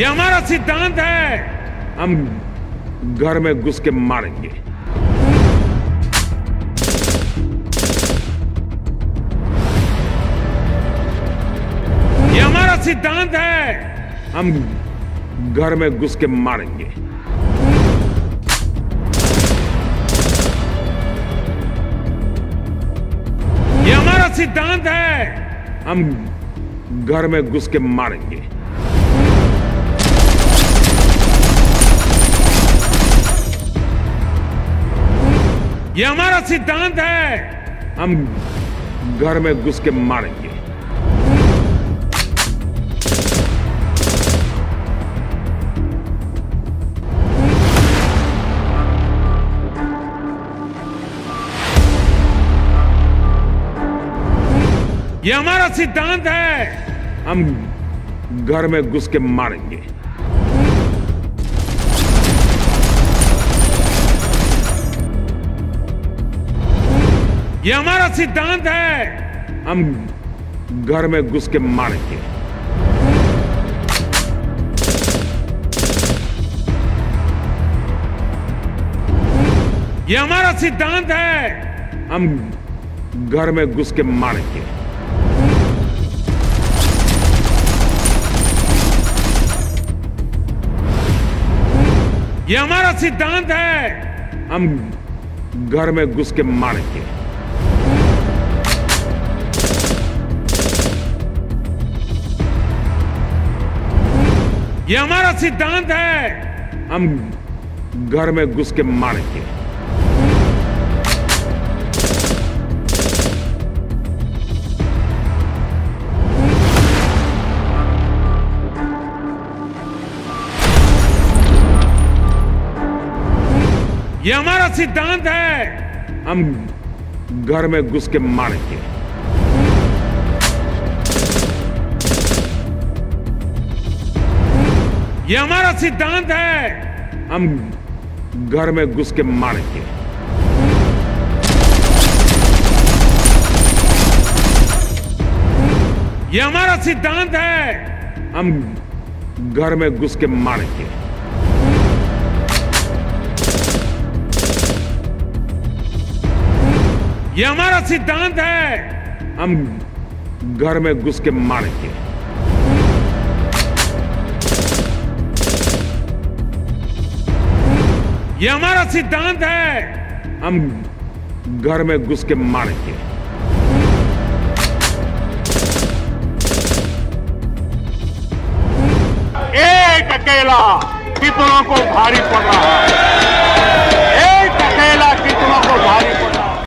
ये हमारा सिद्धांत है। हम घर में घुस के मारेंगे। ये हमारा सिद्धांत है। हम घर में घुस के मारेंगे। ये हमारा सिद्धांत है। हम घर में घुस के मारेंगे। ये हमारा सिद्धांत है। हम घर में घुस के मारेंगे। ये हमारा सिद्धांत है। हम घर में घुस के मारेंगे। ये हमारा सिद्धांत है। हम घर में घुस के मारेंगे ये हमारा सिद्धांत है। हम घर में घुस के मारेंगे ये हमारा सिद्धांत है। हम घर में घुस के मारेंगे ये हमारा सिद्धांत है। हम घर में घुस के मारेंगे। ये हमारा सिद्धांत है। हम घर में घुस के मारेंगे। ये हमारा सिद्धांत है। हम घर में घुस के मारेंगे। ये हमारा सिद्धांत है। हम घर में घुस के मारेंगे। ये हमारा सिद्धांत है। हम घर में घुस के मारेंगे। ये हमारा सिद्धांत है। हम घर में घुस के मारेंगे। एक अकेला कितनों को भारी पड़ रहा है। एक अकेला कितनों को भारी